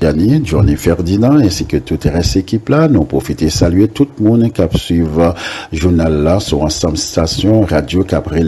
Johnny, Johnny Ferdinand, ainsi que toute reste équipe là. Nous profitons saluer tout le monde qui suivre journal là sur ensemble station Radio Cabré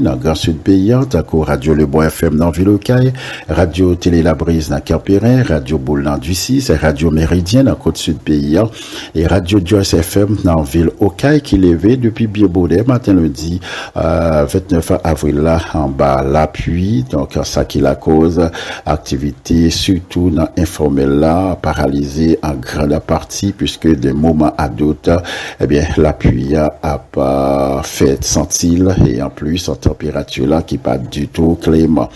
dans Grand Sud Payant, Radio Le Bois FM dans Villocaille, Radio Télé La Brise dans Kerpérin, Radio Boule dans du 6, Radio Méridien dans Côte Sud Payant et Radio Joyce FM dans Ville Ocaille qui levé depuis Biobaudet matin lundi euh, 29 avril là en bas l'appui donc ça qui la cause activité surtout dans informel là paralysé en grande partie puisque de moment à d'autres eh bien l'appui a pas fait sentir et en plus en température là qui pas du tout clément.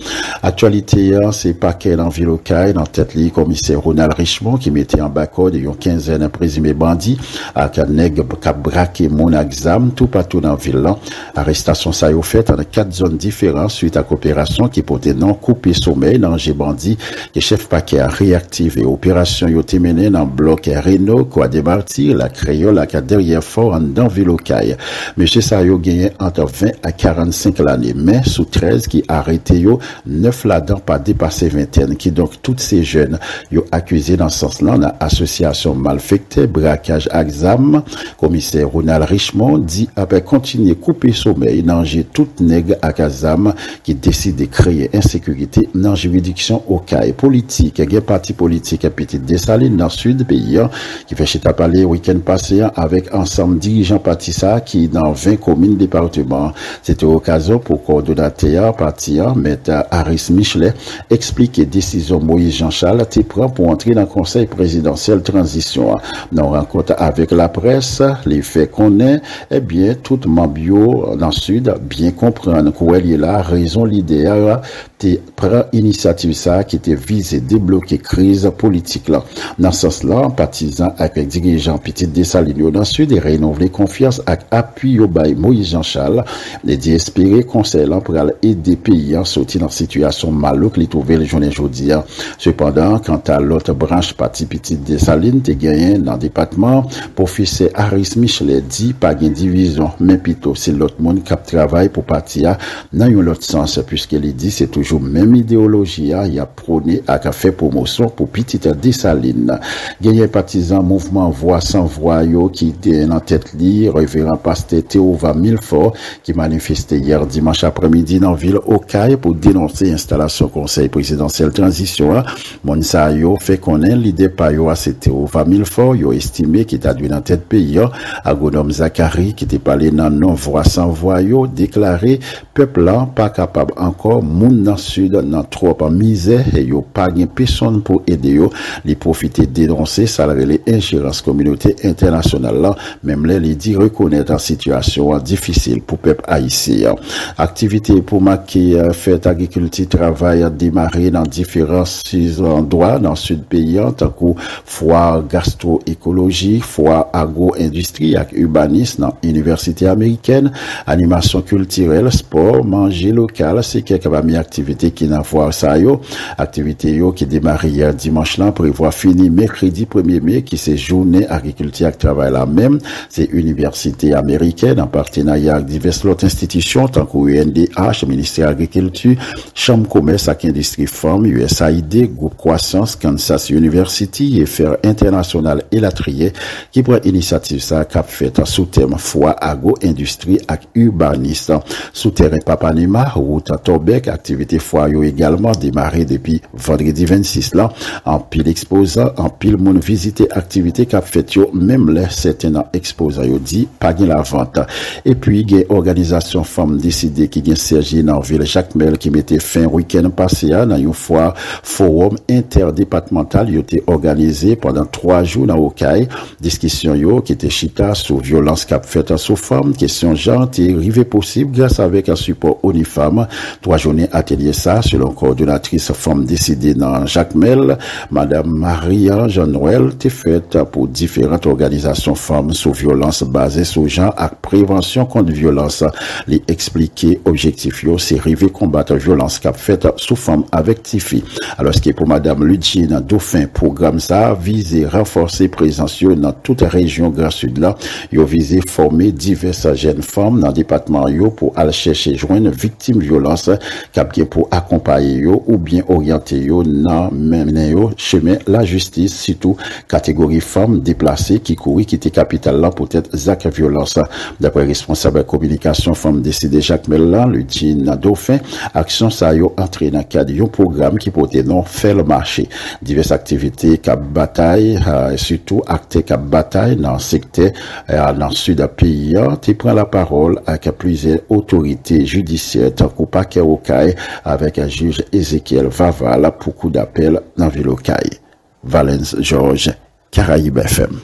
Actualité hein, c'est pas qu'elle en ville dans tête li commissaire Ronald Richemont qui mettait en bas de une quinzaine de présumés bandits à cap braqué mon exam tout partout dans ville là arrestation ça y fait dans quatre zones différentes suite à coopération qui portait non couper sommeil dans bandit que chef paquet a réactivé opération yo mené dans bloc Renault quoi démartir la créole la derrière fort en dans Vilocaille monsieur ça yo gagné entre 20 à 45 l'année mais sous 13 qui arrêté yo 9 là-dedans pas dépassé vingtaine qui donc tous ces jeunes yo accusés dans ce sens là dans association malfectée braquage exam commissaire Ronald Richemont dit après continuer couper sommeil danger toute nègre à Kazam qui décide de créer insécurité dans juridiction au cas politique. Un parti politique à Petit Dessalines dans le sud pays hein, qui fait chita parler week-end passé hein, avec ensemble dirigeants parti ça qui dans 20 communes départements. C'était l'occasion pour coordonnateur hein, M. Harris Michelet expliquer décision Moïse Jean-Charles t'y prend pour entrer dans le conseil présidentiel transition. Dans rencontre avec la presse, les faits qu'on est, eh bien, tout Mambio dans le sud bien comprendre y a la raison l'idée prend initiative ça qui était visé débloquer partisan politik la. Nan sens la, partisan ak ek dirijan pitit desa linyo nan sud e reynouvle konfians ak apuy yo bay Moïse Jean Charles ne di espere konsey lan pral ede peyi an soti nan situasyon malouk li touvel jounen jodi an. Sependan, kanta lot branche pati pitit desa lin te genyen nan depatman, profise Aris Michelet di pa gen divizyon men pito se lot moun kap travay pou pati a nan yon lot sens, pwiske li di se toujou menm ideoloji a ya prone ak a fe promosyon pou petite Dessalines. Gagné partisan mouvement voix sans voix qui était en tête li, révérend pasteur Théova Milfort qui manifestait hier dimanche après-midi dans la ville Okaï pour dénoncer l'installation conseil présidentiel transition. Hein. Monsa yo fait connaître l'idée par yo à Théova Milfort, yo estimé qu'il a dû dans tête pays, hein. agronome Zachary qui était parlé dans non voix sans voix yo, déclaré peuple là pas capable encore moun dans sud dans trop misère et yo pas gen personne pour aider yo les profiter dénoncer ça les ingérences communauté internationale même les les dit reconnaître en situation difficile pour peuple haïtien. Activité pour marquer euh, fête agriculture travail a démarré dans différents endroits dans le sud pays tant que gastro-écologie foire agro-industrie urbanisme dans université américaine animation culturelle sport manger local. C'est quelques activité qui n'a voir ça yo. Yo qui démarre hier dimanche là prévoit fini mercredi 1er mai qui c'est journée agriculture et travail là même. C'est université américaine en partenariat avec diverses autres institutions tant que UNDH ministère agriculture chambre commerce et industrie femme USAID groupe croissance Kansas University et faire international et la trier qui prend initiative ça cap fait sous thème foi agro industrie et urbanisme. Sous terrain Papanema route Torbec activité fois yo également démarré depuis vendredi 26 là en pile exposant en pile monde visiter activité qu'a fait même les certains exposants yo dit pas la vente et puis il organisation femme décidé qui gagne Sergi dans ville Jacques Mel qui mettait fin week-end passé dans une fois forum interdépartemental yo été organisé pendant trois jours dans Okaï. Discussion yo qui était chita sur violence qu'a fait sous forme question et arrivé possible grâce avec un support ONIFAM. Trois journées atelier ça, selon coordonnatrice femme décidée dans Jacques Mel, Madame Maria Jean Noël, t'est faite pour différentes organisations femmes sous violence basées sur genre à prévention contre violence. Les expliquer objectif c'est arriver combattre violence qu'a fait sous forme avec Tifi. Alors, ce qui est pour Madame Ludgine Dauphin, programme ça, visé renforcer présence dans toute région Grand Sud là, yo visé former diverses jeunes femmes dans le département pour aller chercher joindre victimes violence cap pour accompagner ou bien orienter yo nan mener chemin la justice, surtout catégorie femmes déplacées qui courent, qui étaient capitale là pour être zac violence. D'après responsable communication femme décidé Jacques Mellan, le jean Dauphin, action ça yo entré dans le cadre programme qui peut non faire le marché. Diverses activités cap bataille, euh, surtout actes cap bataille dans le secteur, euh, dans le sud pays, tu prends la parole avec plusieurs autorités judiciaires, tant qu'au paquet au avec un juge Ezekiel Vaval pour coup d'appel dans Lokay, Valence Georges, Caraïbe FM.